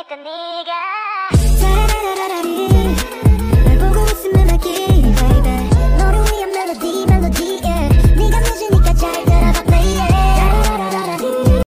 Nathan Negan.